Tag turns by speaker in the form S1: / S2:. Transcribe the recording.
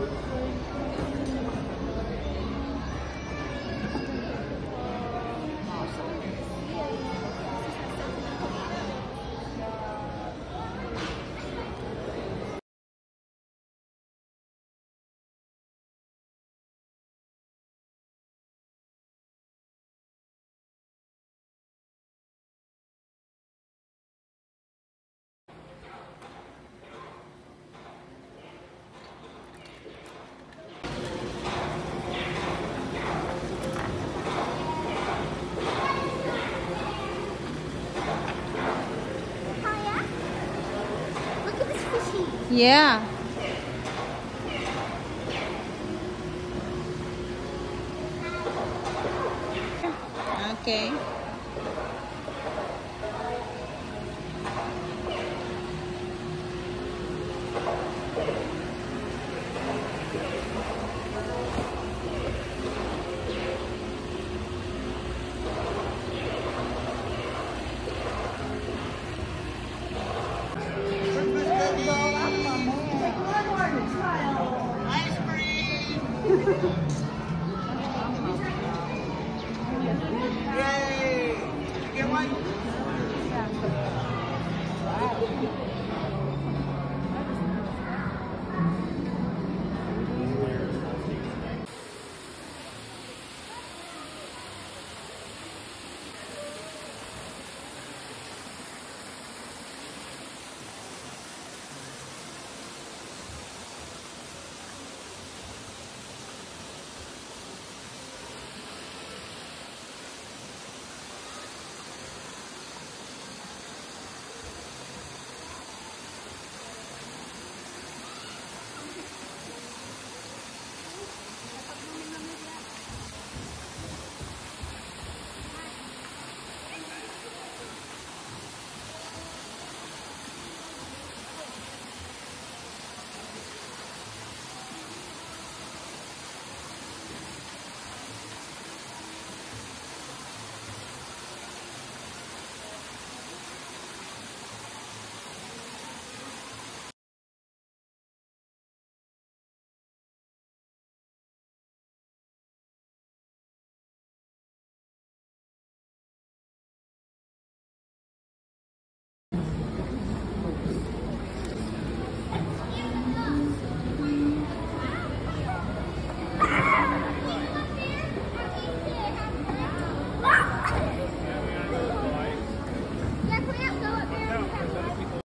S1: いいね。Yeah. Okay.
S2: Ice cream!